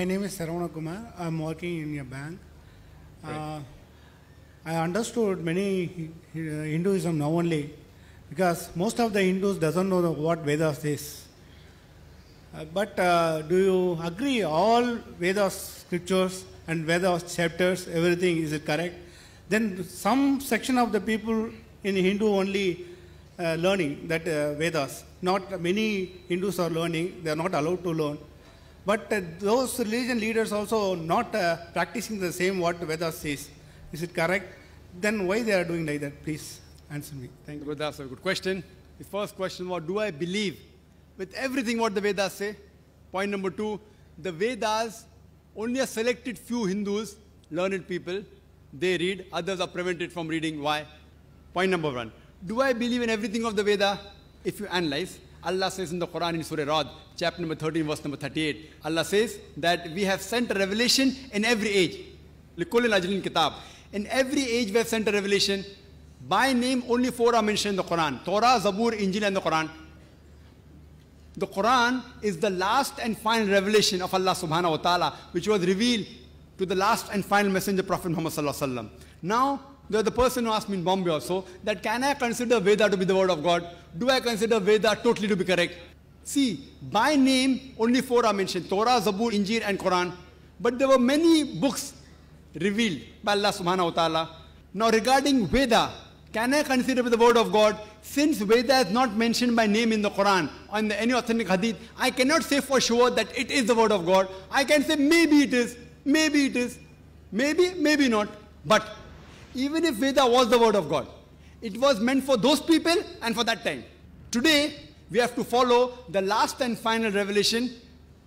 my name is Saravana Kumar. I'm working in a bank. Uh, I understood many Hinduism now only because most of the Hindus doesn't know what Vedas is. Uh, but uh, do you agree all Vedas scriptures and Vedas chapters, everything is it correct? Then some section of the people in Hindu only uh, learning that uh, Vedas. Not many Hindus are learning; they are not allowed to learn. But uh, those religion leaders also not uh, practicing the same what Vedas says. Is it correct? Then why they are doing like that? Please answer me. Thank you. That's a good question. The first question was, do I believe with everything what the Vedas say? Point number two, the Vedas, only a selected few Hindus, learned people, they read, others are prevented from reading. Why? Point number one, do I believe in everything of the Veda? If you analyze, Allah says in the Quran in Surah Ra'd, chapter number 13, verse number 38, Allah says that we have sent a revelation in every age. In every age we have sent a revelation. By name, only four are mentioned in the Quran. Torah, Zabur, Injil, and the Quran. The Quran is the last and final revelation of Allah subhanahu wa ta'ala, which was revealed to the last and final messenger, Prophet Muhammad. Now, the, the person who asked me in Bombay also, that can I consider Veda to be the word of God? Do I consider Veda totally to be correct? See, by name, only four are mentioned, Torah, Zabur, Injil and Quran. But there were many books revealed by Allah subhanahu wa ta'ala. Now regarding Veda, can I consider the word of God? Since Veda is not mentioned by name in the Quran or in any authentic hadith, I cannot say for sure that it is the word of God. I can say maybe it is, maybe it is, maybe, maybe not. But even if Veda was the word of God, it was meant for those people and for that time. Today, we have to follow the last and final revelation,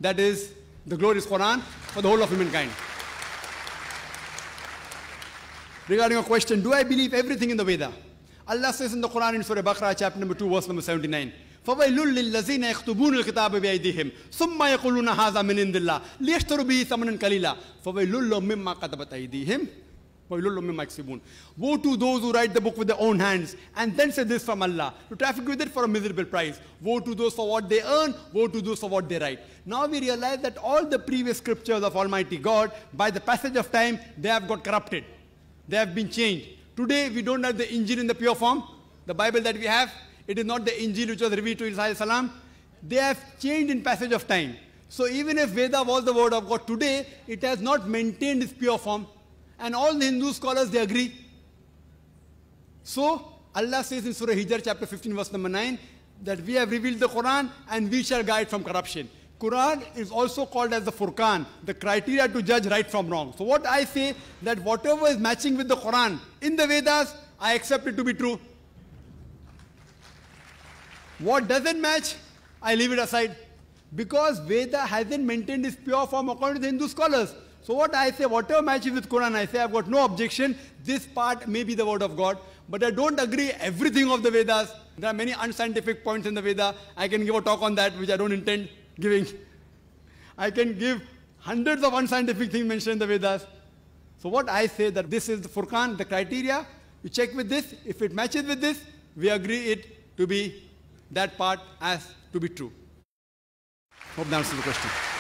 that is the glorious Quran for the whole of humankind. Regarding your question, do I believe everything in the Veda? Allah says in the Quran in Surah Baqarah, chapter number 2, verse number 79. فَوَيْلٌ لِلَّذِينَ يَكْتُبُونَ الْكِتَابَ بِأَيْدِيهِمْ ثُمَّ يَقُولُونَ هَذَا مِنْ عِنْدِ اللَّهِ لِيَشْتَرُوا بِهِ ثَمَنًا قَلِيلًا فَوَيْلٌ لَهُم مِّمَّا كَتَبَتْ أَيْدِيهِمْ Woe to those who write the book with their own hands and then say this from Allah, to traffic with it for a miserable price. Woe to those for what they earn, woe to those for what they write. Now we realize that all the previous scriptures of Almighty God, by the passage of time, they have got corrupted. They have been changed. Today we don't have the Injil in the pure form. The Bible that we have, it is not the Injil which was revealed to Isa. They have changed in passage of time. So even if Veda was the word of God today, it has not maintained its pure form and all the Hindu scholars, they agree. So Allah says in Surah Hijr chapter 15 verse number 9 that we have revealed the Quran and we shall guide from corruption. Quran is also called as the Furqan, the criteria to judge right from wrong. So what I say that whatever is matching with the Quran in the Vedas, I accept it to be true. What doesn't match, I leave it aside. Because Veda hasn't maintained its pure form according to the Hindu scholars. So what I say, whatever matches with Quran, I say I've got no objection. This part may be the word of God. But I don't agree everything of the Vedas. There are many unscientific points in the Veda. I can give a talk on that, which I don't intend giving. I can give hundreds of unscientific things mentioned in the Vedas. So what I say that this is the Furqan, the criteria. You check with this. If it matches with this, we agree it to be that part as to be true. Hope that answers the question.